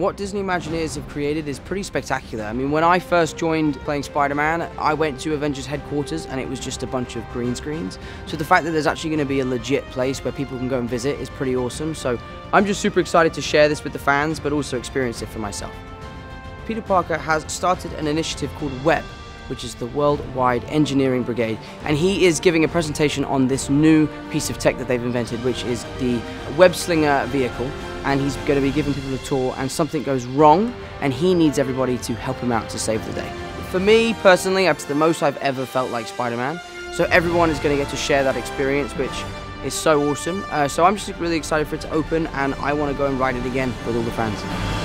What Disney Imagineers have created is pretty spectacular. I mean, when I first joined playing Spider-Man, I went to Avengers headquarters and it was just a bunch of green screens. So the fact that there's actually going to be a legit place where people can go and visit is pretty awesome. So I'm just super excited to share this with the fans, but also experience it for myself. Peter Parker has started an initiative called WEB, which is the Worldwide Engineering Brigade, and he is giving a presentation on this new piece of tech that they've invented, which is the Web Slinger vehicle. And he's going to be giving people a tour, and something goes wrong, and he needs everybody to help him out to save the day. For me personally, it's the most I've ever felt like Spider Man. So everyone is going to get to share that experience, which is so awesome. Uh, so I'm just really excited for it to open, and I want to go and ride it again with all the fans.